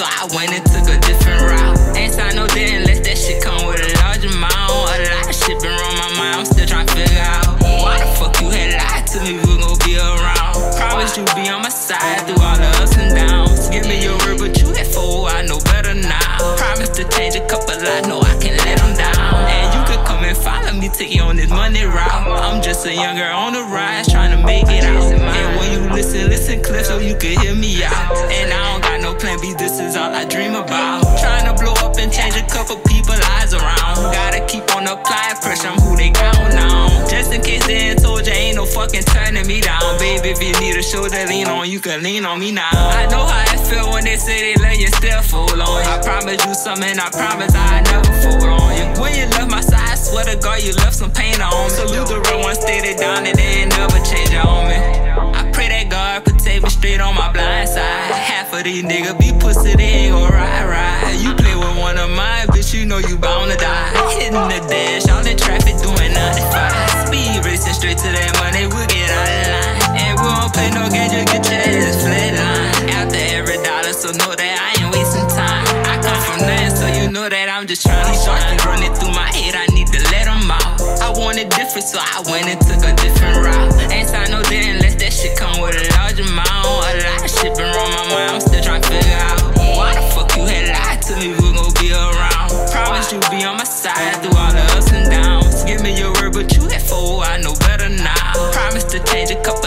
so I went and took a different route. Ain't sign no debt unless that shit come with a large amount. A lot of shit been on my mind, I'm still trying to figure out why the fuck you had lied to me. We gon' be around. Promise you be on my side through all the ups and downs. Give me your word, but you had four. I know better now. Promise to change a couple, I know I can let them down. And you could come and follow me, take you on this money route. I'm just a young girl on the rise, trying to dream about. Trying to blow up and change a couple people lives around. Gotta keep on applying pressure, I'm who they count on. Just in case they ain't told you, ain't no fucking turning me down. Baby, if you need a shoulder lean on, you can lean on me now. I know how it feel when they say they let you still fool on. I promise you something, I promise I never fool on you. When you left my side, I swear to God, you left some pain on. Salute the real one, stay down, and ain't these niggas be pussy, they ain't gon' ride, ride. You play with one of mine, bitch, you know you bound to die. Hitting the dash, all the traffic doing 95. Speed racing straight to that money, we'll get out of line. And we don't play no game, just get your ass flatline. After every dollar, so know that I ain't wasting time. I come from nothing, so you know that I'm just trying to shine. Running through my head, I need to let them out. I wanted different, so I went and took a different route. you be on my side through all the ups and downs. Give me your word, but you hit four. I know better now. Promise to change a couple.